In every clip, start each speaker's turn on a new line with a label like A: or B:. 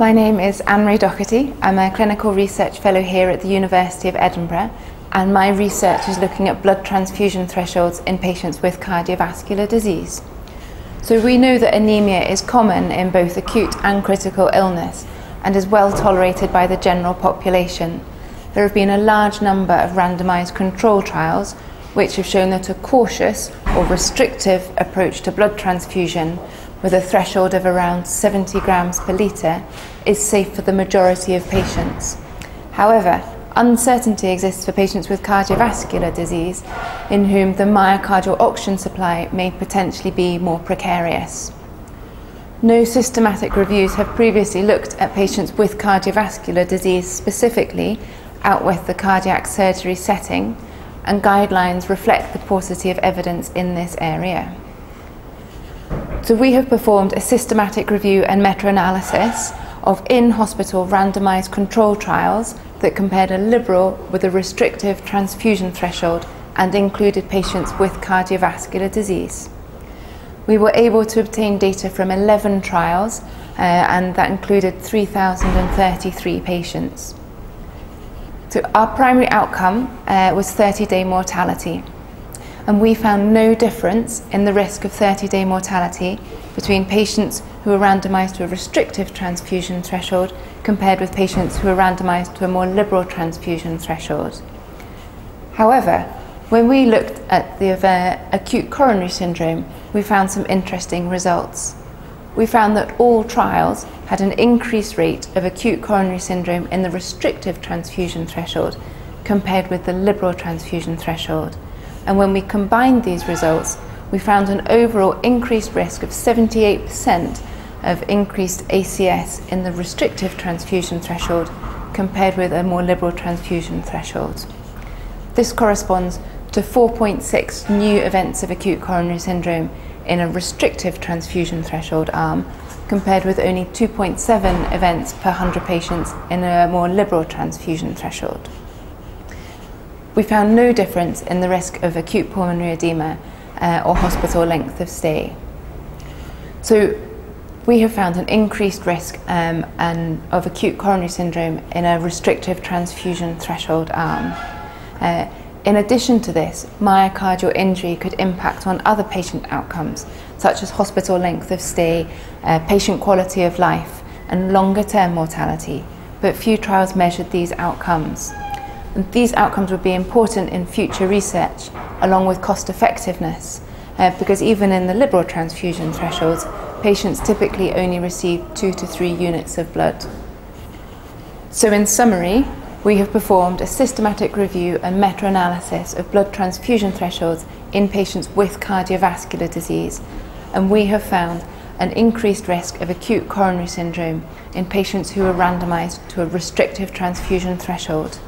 A: My name is Anne-Marie Docherty. I'm a clinical research fellow here at the University of Edinburgh and my research is looking at blood transfusion thresholds in patients with cardiovascular disease. So we know that anemia is common in both acute and critical illness and is well tolerated by the general population. There have been a large number of randomised control trials which have shown that a cautious or restrictive approach to blood transfusion with a threshold of around 70 grams per litre is safe for the majority of patients. However, uncertainty exists for patients with cardiovascular disease in whom the myocardial oxygen supply may potentially be more precarious. No systematic reviews have previously looked at patients with cardiovascular disease specifically out with the cardiac surgery setting, and guidelines reflect the paucity of evidence in this area. So we have performed a systematic review and meta-analysis of in-hospital randomised control trials that compared a liberal with a restrictive transfusion threshold and included patients with cardiovascular disease. We were able to obtain data from 11 trials uh, and that included 3,033 patients. So our primary outcome uh, was 30-day mortality and we found no difference in the risk of 30-day mortality between patients who were randomised to a restrictive transfusion threshold compared with patients who were randomised to a more liberal transfusion threshold. However, when we looked at the uh, acute coronary syndrome, we found some interesting results. We found that all trials had an increased rate of acute coronary syndrome in the restrictive transfusion threshold compared with the liberal transfusion threshold. And when we combined these results, we found an overall increased risk of 78% of increased ACS in the restrictive transfusion threshold compared with a more liberal transfusion threshold. This corresponds to 4.6 new events of acute coronary syndrome in a restrictive transfusion threshold arm compared with only 2.7 events per 100 patients in a more liberal transfusion threshold. We found no difference in the risk of acute pulmonary edema uh, or hospital length of stay. So we have found an increased risk um, and of acute coronary syndrome in a restrictive transfusion threshold arm. Uh, in addition to this, myocardial injury could impact on other patient outcomes, such as hospital length of stay, uh, patient quality of life, and longer term mortality, but few trials measured these outcomes. And these outcomes would be important in future research, along with cost effectiveness, uh, because even in the liberal transfusion thresholds, patients typically only receive two to three units of blood. So, in summary, we have performed a systematic review and meta analysis of blood transfusion thresholds in patients with cardiovascular disease, and we have found an increased risk of acute coronary syndrome in patients who are randomized to a restrictive transfusion threshold.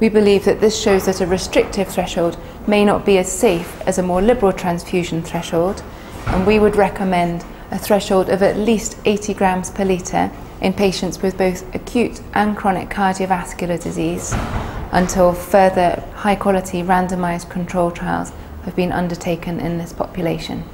A: We believe that this shows that a restrictive threshold may not be as safe as a more liberal transfusion threshold, and we would recommend a threshold of at least 80 grams per litre in patients with both acute and chronic cardiovascular disease until further high quality randomised control trials have been undertaken in this population.